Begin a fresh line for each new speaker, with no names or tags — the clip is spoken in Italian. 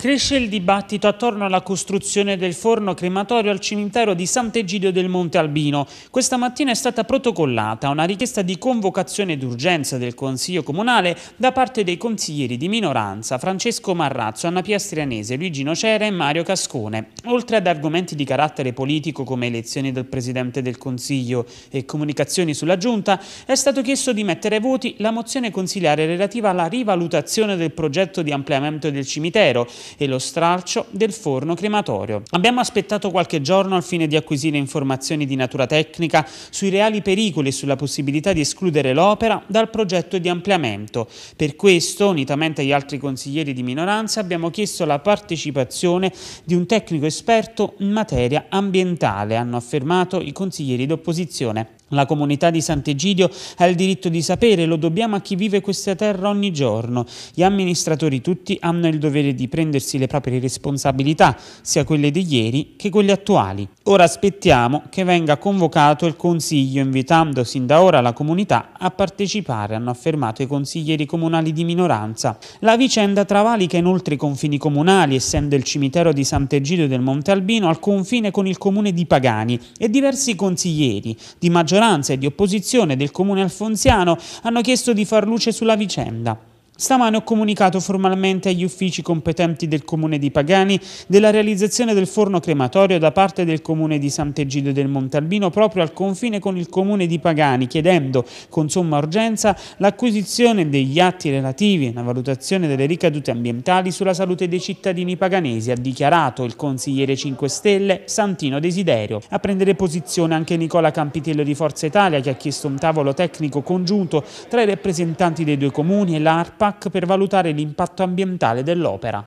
Cresce il dibattito attorno alla costruzione del forno crematorio al cimitero di Sant'Egidio del Monte Albino. Questa mattina è stata protocollata una richiesta di convocazione d'urgenza del Consiglio Comunale da parte dei consiglieri di minoranza Francesco Marrazzo, Anna Piastrianese, Luigi Nocera e Mario Cascone. Oltre ad argomenti di carattere politico come elezioni del Presidente del Consiglio e comunicazioni sulla Giunta, è stato chiesto di mettere ai voti la mozione consigliare relativa alla rivalutazione del progetto di ampliamento del cimitero e lo stralcio del forno crematorio. Abbiamo aspettato qualche giorno al fine di acquisire informazioni di natura tecnica sui reali pericoli e sulla possibilità di escludere l'opera dal progetto di ampliamento. Per questo, unitamente agli altri consiglieri di minoranza, abbiamo chiesto la partecipazione di un tecnico esperto in materia ambientale, hanno affermato i consiglieri d'opposizione. La comunità di Sant'Egidio ha il diritto di sapere, lo dobbiamo a chi vive questa terra ogni giorno. Gli amministratori tutti hanno il dovere di prendersi le proprie responsabilità, sia quelle di ieri che quelle attuali. Ora aspettiamo che venga convocato il Consiglio, invitando sin da ora la comunità a partecipare, hanno affermato i consiglieri comunali di minoranza. La vicenda travalica inoltre i confini comunali, essendo il cimitero di Sant'Egidio del Monte Albino al confine con il comune di Pagani e diversi consiglieri di maggioranza maggioranza e di opposizione del comune alfonsiano hanno chiesto di far luce sulla vicenda. Stamane ho comunicato formalmente agli uffici competenti del comune di Pagani della realizzazione del forno crematorio da parte del comune di Sant'Egidio del Montalbino proprio al confine con il comune di Pagani, chiedendo con somma urgenza l'acquisizione degli atti relativi a una valutazione delle ricadute ambientali sulla salute dei cittadini paganesi, ha dichiarato il consigliere 5 Stelle Santino Desiderio. A prendere posizione anche Nicola Campitello di Forza Italia che ha chiesto un tavolo tecnico congiunto tra i rappresentanti dei due comuni e l'ARPA PAC per valutare l'impatto ambientale dell'opera.